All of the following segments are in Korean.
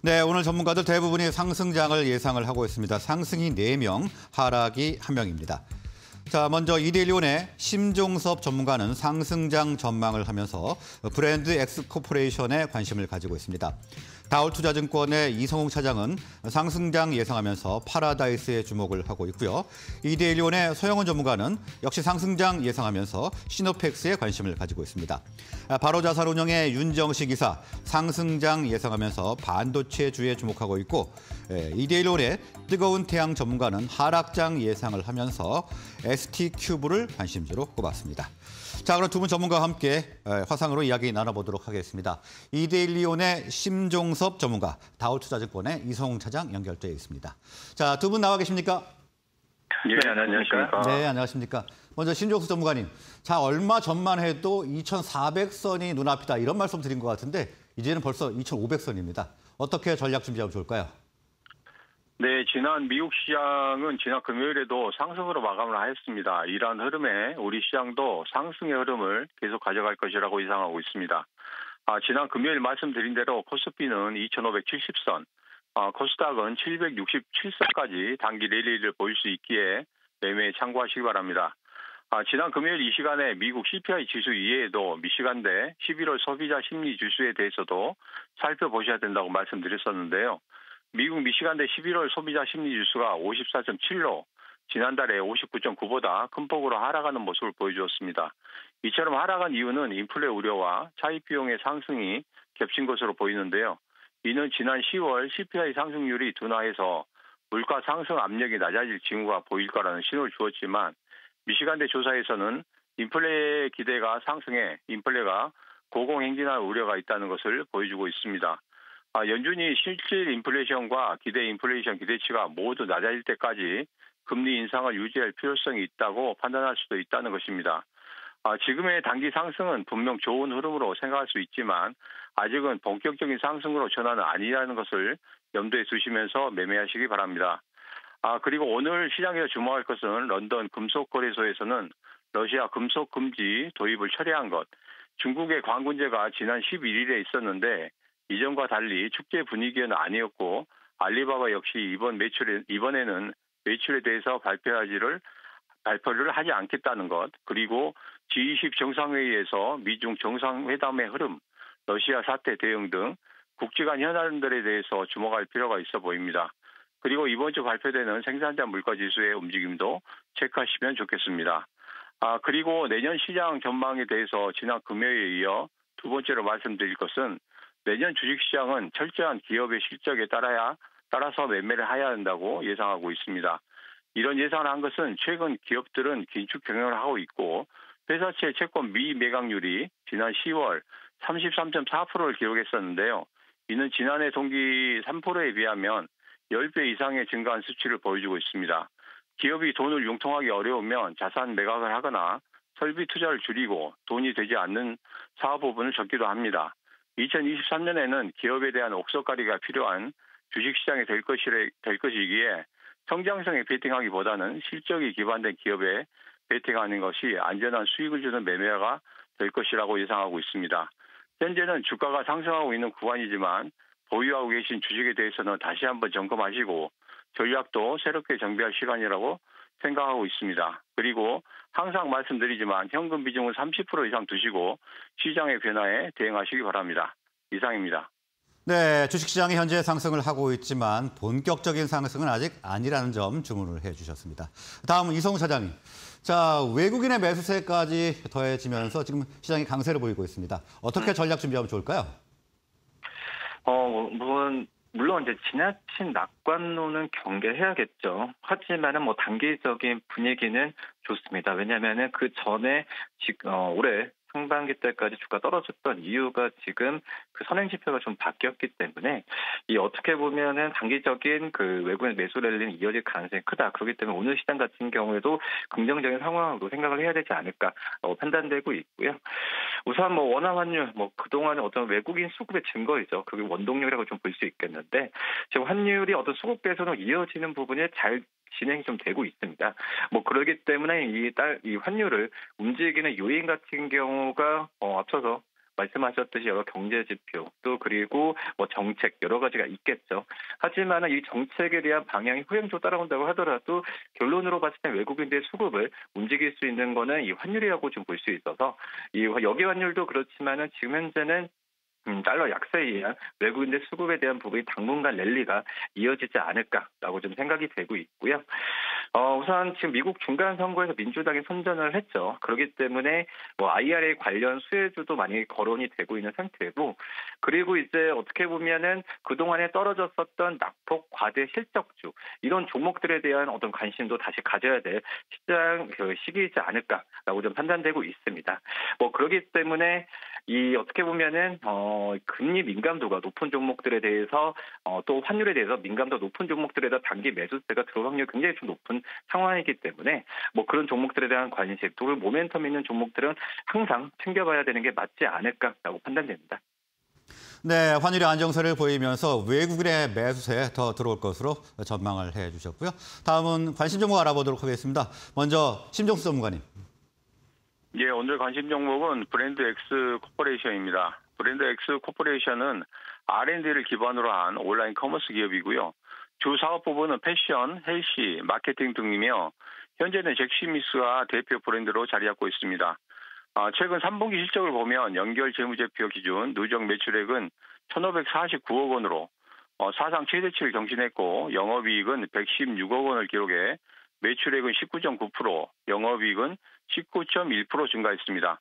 네, 오늘 전문가들 대부분이 상승장을 예상을 하고 있습니다. 상승이 4명, 하락이 1명입니다. 자, 먼저 이데일리온의 심종섭 전문가는 상승장 전망을 하면서 브랜드 엑스코퍼레이션에 관심을 가지고 있습니다. 다올투자증권의 이성웅 차장은 상승장 예상하면서 파라다이스에 주목을 하고 있고요. 이데일리온의 소영원 전문가는 역시 상승장 예상하면서 시노펙스에 관심을 가지고 있습니다. 바로자산운영의 윤정식 이사 상승장 예상하면서 반도체 주에 주목하고 있고 예, 이데일리온의 뜨거운 태양 전문가는 하락장 예상을 하면서 ST큐브를 관심주로 꼽았습니다. 자, 그럼 두 분 전문가와 함께 화상으로 이야기 나눠보도록 하겠습니다. 이데일리온의 심종섭 전문가, 다울투자증권의 이성웅 차장 연결되어 있습니다. 자, 두 분 나와 계십니까? 네, 안녕하십니까? 네, 안녕하십니까? 먼저 심종섭 전문가님, 자, 얼마 전만 해도 2,400선이 눈앞이다 이런 말씀 드린 것 같은데 이제는 벌써 2,500선입니다. 어떻게 전략 준비하면 좋을까요? 네, 지난 미국 시장은 지난 금요일에도 상승으로 마감을 하였습니다. 이러한 흐름에 우리 시장도 상승의 흐름을 계속 가져갈 것이라고 예상하고 있습니다. 아, 지난 금요일 말씀드린 대로 코스피는 2,570선, 아, 코스닥은 767선까지 단기 랠리를 보일 수 있기에 매매에 참고하시기 바랍니다. 아, 지난 금요일 이 시간에 미국 CPI 지수 이외에도 미시간대 11월 소비자 심리 지수에 대해서도 살펴보셔야 된다고 말씀드렸었는데요. 미국 미시간대 11월 소비자 심리 지수가 54.7로 지난달에 59.9보다 큰 폭으로 하락하는 모습을 보여주었습니다. 이처럼 하락한 이유는 인플레 우려와 차입 비용의 상승이 겹친 것으로 보이는데요. 이는 지난 10월 CPI 상승률이 둔화해서 물가 상승 압력이 낮아질 징후가 보일 거라는 신호를 주었지만 미시간대 조사에서는 인플레 기대가 상승해 인플레가 고공행진할 우려가 있다는 것을 보여주고 있습니다. 아, 연준이 실질 인플레이션과 기대 인플레이션 기대치가 모두 낮아질 때까지 금리 인상을 유지할 필요성이 있다고 판단할 수도 있다는 것입니다. 아, 지금의 단기 상승은 분명 좋은 흐름으로 생각할 수 있지만 아직은 본격적인 상승으로 전환은 아니라는 것을 염두에 두시면서 매매하시기 바랍니다. 아, 그리고 오늘 시장에서 주목할 것은 런던 금속거래소에서는 러시아 금속 금지 도입을 철회한 것, 중국의 광군제가 지난 11일에 있었는데 이전과 달리 축제 분위기는 아니었고 알리바바 역시 이번 매출에 이번에는 매출에 대해서 발표하지를 발표를 하지 않겠다는 것 그리고 G20 정상회의에서 미중 정상회담의 흐름, 러시아 사태 대응 등 국제간 현안들에 대해서 주목할 필요가 있어 보입니다. 그리고 이번 주 발표되는 생산자 물가 지수의 움직임도 체크하시면 좋겠습니다. 아, 그리고 내년 시장 전망에 대해서 지난 금요일에 이어 두 번째로 말씀드릴 것은 내년 주식시장은 철저한 기업의 실적에 따라야 따라서 매매를 해야 한다고 예상하고 있습니다. 이런 예상을 한 것은 최근 기업들은 긴축 경영을 하고 있고 회사채 채권 미매각률이 지난 10월 33.4%를 기록했었는데요. 이는 지난해 동기 3%에 비하면 10배 이상의 증가한 수치를 보여주고 있습니다. 기업이 돈을 융통하기 어려우면 자산 매각을 하거나 설비 투자를 줄이고 돈이 되지 않는 사업 부분을 적기도 합니다. 2023년에는 기업에 대한 옥석가리가 필요한 주식시장이 될, 것이래, 될 것이기에 성장성에 베팅하기보다는 실적이 기반된 기업에 베팅하는 것이 안전한 수익을 주는 매매가 될 것이라고 예상하고 있습니다. 현재는 주가가 상승하고 있는 구간이지만 보유하고 계신 주식에 대해서는 다시 한번 점검하시고 전략도 새롭게 정비할 시간이라고 생각하고 있습니다. 그리고 항상 말씀드리지만 현금 비중은 30% 이상 두시고 시장의 변화에 대응하시기 바랍니다. 이상입니다. 네, 주식시장이 현재 상승을 하고 있지만 본격적인 상승은 아직 아니라는 점 주문을 해주셨습니다. 다음 이성우 차장님. 자, 외국인의 매수세까지 더해지면서 지금 시장이 강세를 보이고 있습니다. 어떻게 전략 준비하면 좋을까요? 어, 물론 물론 이제 지나친 낙관론은 경계해야겠죠. 하지만은 뭐 단기적인 분위기는 좋습니다. 왜냐하면은 그 전에 지금 어, 올해 상반기 때까지 주가 떨어졌던 이유가 지금 그 선행 지표가 좀 바뀌었기 때문에 이 어떻게 보면은 단기적인 그 외국인 매수 랠리는 이어질 가능성이 크다. 그렇기 때문에 오늘 시장 같은 경우에도 긍정적인 상황으로 생각을 해야 되지 않을까 어, 판단되고 있고요. 우선 뭐 원화 환율 뭐 그동안의 어떤 외국인 수급의 증거이죠. 그게 원동력이라고 좀 볼 수 있겠는데 지금 환율이 어떤 수급 배선으로 이어지는 부분에 잘 진행이 좀 되고 있습니다. 뭐 그러기 때문에 이 딸 이 환율을 움직이는 요인 같은 경우가 어, 앞서서 말씀하셨듯이 여러 경제 지표 또 그리고 뭐 정책 여러 가지가 있겠죠. 하지만 이 정책에 대한 방향이 후행조 따라온다고 하더라도 결론으로 봤을 때 외국인들의 수급을 움직일 수 있는 거는 이 환율이라고 좀 볼 수 있어서 이 여기 환율도 그렇지만은 지금 현재는 음, 달러 약세에 의한 외국인들 수급에 대한 부분이 당분간 랠리가 이어지지 않을까라고 좀 생각이 되고 있고요. 어, 우선 지금 미국 중간 선거에서 민주당이 선전을 했죠. 그렇기 때문에 뭐 IRA 관련 수혜주도 많이 거론이 되고 있는 상태고, 그리고 이제 어떻게 보면은 그동안에 떨어졌었던 낙폭 과대 실적주 이런 종목들에 대한 어떤 관심도 다시 가져야 될 시장 그 시기이지 않을까라고 좀 판단되고 있습니다. 뭐 그렇기 때문에 이 어떻게 보면은 어 금리 민감도가 높은 종목들에 대해서 어, 또 환율에 대해서 민감도 높은 종목들에다 단기 매수세가 들어올 확률이 굉장히 좀 높은 상황이기 때문에 뭐 그런 종목들에 대한 관심 또 모멘텀 있는 종목들은 항상 챙겨봐야 되는 게 맞지 않을까라고 판단됩니다. 네, 환율의 안정세를 보이면서 외국인의 매수세 더 들어올 것으로 전망을 해주셨고요. 다음은 관심 종목 알아보도록 하겠습니다. 먼저 심정수 전문가님. 예, 오늘 관심 종목은 브랜드 X 코퍼레이션입니다. 브랜드 X 코퍼레이션은 R&D를 기반으로 한 온라인 commerce 기업이고요. 주 사업 부분은 패션, healthy, 마케팅 등이며 현재는 젝시믹스가 대표 브랜드로 자리 잡고 있습니다. 아, 최근 3분기 실적을 보면 연결 재무제표 기준 누적 매출액은 1,549억 원으로 어, 사상 최대치를 경신했고 영업이익은 116억 원을 기록해 매출액은 19.9%, 영업이익은 19.1% 증가했습니다.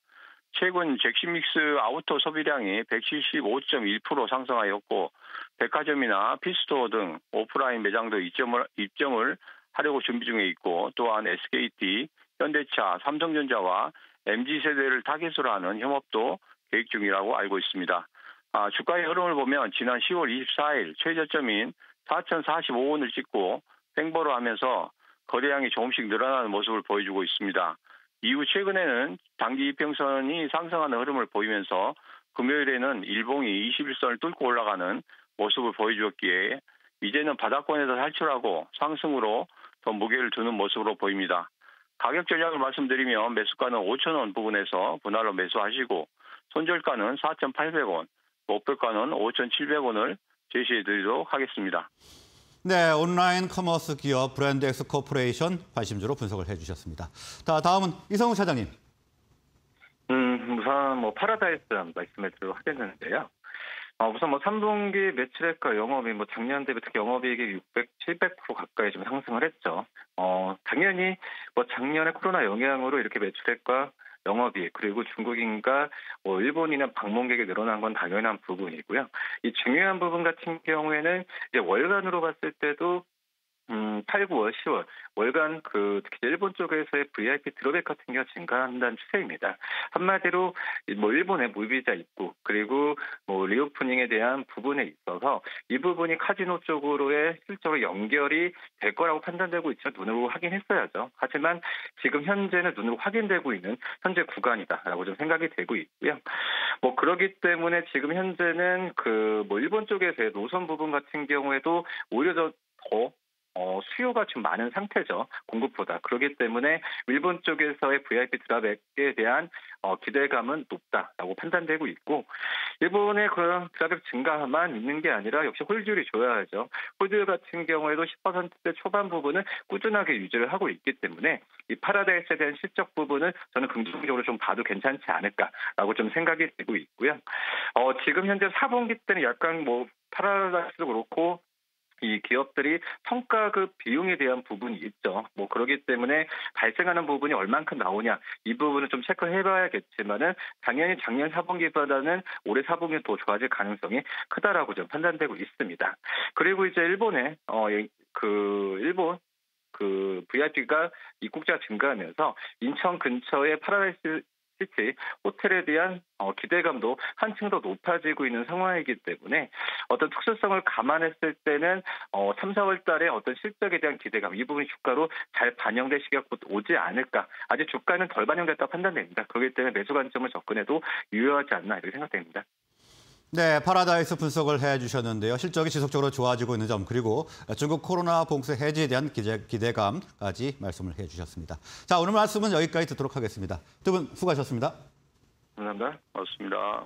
최근 젝시믹스 outer 소비량이 175.1% 상승하였고 백화점이나 피스토어 등 오프라인 매장도 입점을, 입점을 하려고 준비 중에 있고 또한 SKT, 현대차, 삼성전자와 MZ세대를 타겟으로 하는 협업도 계획 중이라고 알고 있습니다. 아, 주가의 흐름을 보면 지난 10월 24일 최저점인 4,045원을 찍고 횡보를 하면서 거래량이 조금씩 늘어나는 모습을 보여주고 있습니다. 이후 최근에는 단기 이평선이 상승하는 흐름을 보이면서 금요일에는 일봉이 21선을 뚫고 올라가는 모습을 보여주었기에 이제는 바닥권에서 탈출하고 상승으로 더 무게를 두는 모습으로 보입니다. 가격 전략을 말씀드리면 매수가는 5천원 부분에서 분할로 매수하시고 손절가는 4,800원, 목표가는 5,700원을 제시해 드리도록 하겠습니다. 네, 온라인 commerce 기업 브랜드 엑스 코퍼레이션 관심주로 분석을 해주셨습니다. 자, 다음은 이성우 차장님. 음, 우선 뭐 파라다이스 말씀을 드리도록 하겠는데요. 어, 우선 뭐 3분기 매출액과 영업익 뭐 작년 대비 특히 영업이익이 600, 700% 가까이 좀 상승을 했죠. 어, 당연히 뭐 작년에 코로나 영향으로 이렇게 매출액과 영업이익 그리고 중국인과 뭐 일본이나 방문객이 늘어난 건 당연한 부분이고요. 이 중요한 부분 같은 경우에는 이제 월간으로 봤을 때도 음, 8, 9월, 10월 월간 그 특히 일본 쪽에서의 VIP 드롭백 같은 경우가 증가한다는 추세입니다. 한마디로 뭐 일본의 무비자 입국 그리고 뭐 리오프닝에 대한 부분에 있어서 이 부분이 카지노 쪽으로의 실적으로 연결이 될 거라고 판단되고 있지만 눈으로 확인했어야죠. 하지만 지금 현재는 눈으로 확인되고 있는 현재 구간이다라고 좀 생각이 되고 있고요. 뭐 그러기 때문에 지금 현재는 그 뭐 일본 쪽에서의 노선 부분 같은 경우에도 오히려 더 어, 수요가 좀 많은 상태죠. 공급보다. 그렇기 때문에 일본 쪽에서의 VIP 드랍액에 대한 어, 기대감은 높다라고 판단되고 있고 일본의 그런 드랍액 증가만 있는 게 아니라 역시 홀드율이 좋아야죠. 홀드율 같은 경우에도 10%대 초반 부분은 꾸준하게 유지를 하고 있기 때문에 이 파라다이스에 대한 실적 부분은 저는 긍정적으로 좀 봐도 괜찮지 않을까라고 좀 생각이 되고 있고요. 어, 지금 현재 4분기 때는 약간 뭐 파라다이스도 그렇고 이 기업들이 성과급 비용에 대한 부분이 있죠. 뭐 그러기 때문에 발생하는 부분이 얼만큼 나오냐 이 부분은 좀 체크해봐야겠지만은 당연히 작년 4분기보다는 올해 4분기 더 좋아질 가능성이 크다라고 좀 판단되고 있습니다. 그리고 이제 일본의 어그 일본 그 VIP가 입국자 증가하면서 인천 근처의 파라다이스 시티 호텔에 대한 어, 기대감도 한층 더 높아지고 있는 상황이기 때문에 어떤 특수성을 감안했을 때는 어, 3, 4월 달에 어떤 실적에 대한 기대감 이 부분이 주가로 잘 반영될 시기가 곧 오지 않을까 아직 주가는 덜 반영됐다고 판단됩니다. 그렇기 때문에 매수 관점을 접근해도 유효하지 않나 이렇게 생각됩니다. 네, 파라다이스 분석을 해주셨는데요. 실적이 지속적으로 좋아지고 있는 점 그리고 중국 코로나 봉쇄 해지에 대한 기대, 기대 감까지 말씀을 해주셨습니다. 자, 오늘 말씀은 여기까지 듣도록 하겠습니다. 두 분 수고하셨습니다. 감사합니다. 고맙습니다.